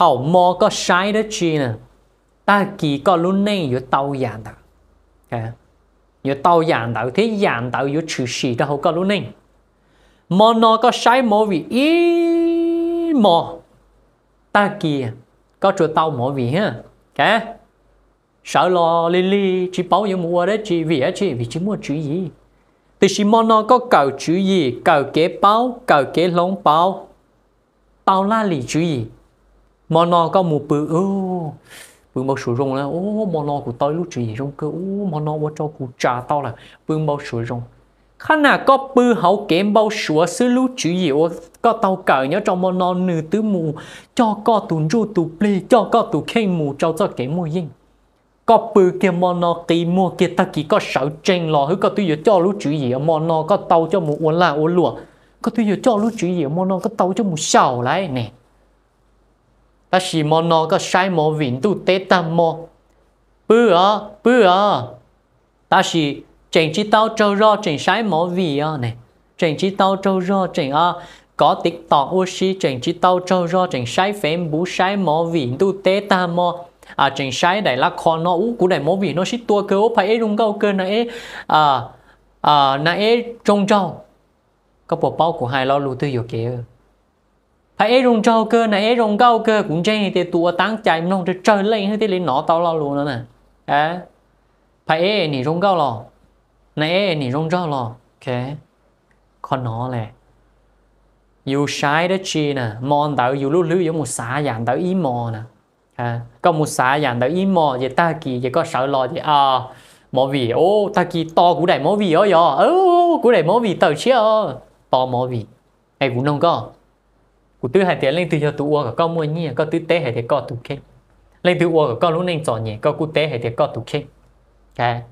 hậu mò có sai đó chi nè. Ta kỳ có lúc này yếu tàu dạng đạo à yếu tàu dạng đạo thế dạng đạo yếu trừ sĩ đó có lúc này mò nó có sai mò vì ý mò ta kỳ có chỗ tàu mò vì ha. Cái sợ lo li li chỉ bảo những mua đấy chỉ vì chỉ vì chỉ mua chữ gì? Từ khi mò nó có cầu chữ gì? Cầu kế bao cầu kế lông bao tao la lì chữ gì? Mà nó có một bự ô bự bao sử dụng là, ô mà nó của tôi lúc chữ gì trong cơ, ô mà nó cho cụ trả to là bự bao sử dụng Khi nào có bự hậu kém bao sửa sư lúc chữ gì ô, có tao cởi nhớ trong mà nó nửa tứ mù, cho có tụ ru tụ ple cho có tụ khen mù, cho cho kém mù yên có bự kia mà nó kỳ mua kia ta kỳ có sợ tranh lò hứ, có tôi giờ cho lúc chữ gì mà nó có tao cho mù uốn là uốn lụa. Có tôi giờ cho lúc chữ gì mà nó có tao cho mù sầu lại, nè ta chỉ mò nó có sai mò vĩnh tu tế tam mò. Bữa bữa ta chỉ chỉnh chỉ tao trâu ro chỉnh sai mò vì à này chỉnh chỉ tao trâu ro chỉnh à có tiktok u si chỉnh chỉ tao trâu ro chỉnh sai phèm bú sai mò vĩnh tu tế tam mò. À chỉnh sai đại là con nó u cú đại mò vịn nó chỉ tua cơ phải ấy rung câu cơ này à à này trông trâu. Có bộ bao của hai lo lù dụ kia phải rung trâu cơ này rong cao cơ. Cũng chơi thì tụa tăng chạy nông cho chơi lên hơi thì lên nó tao lo luôn nữa nè. À phải nỉ rung cao lo. Này nỉ rung trâu lo. Ok. Con nó lẹ. Yêu sai đó chi nè. Mòn tạo yêu lúc lưu giống một xã dạng tạo ý mò nè. À có một xã dạng tạo ý mò vậy ta kỳ vậy có sợ lo vậy à ờ, mỏ vì ô, ta kỳ to của đại mỏ vì ở giờ ô của đại mò vì tờ chia ờ. to mỏ vì ai cũng không có cụ tư hai tiền lên từ cho tụ có con mua nhỉ có tư tế hay thì có tụ khen. Lên từ uo có con lúc nên chọn nhỉ có cụ tế hay thì có tụ khen, cái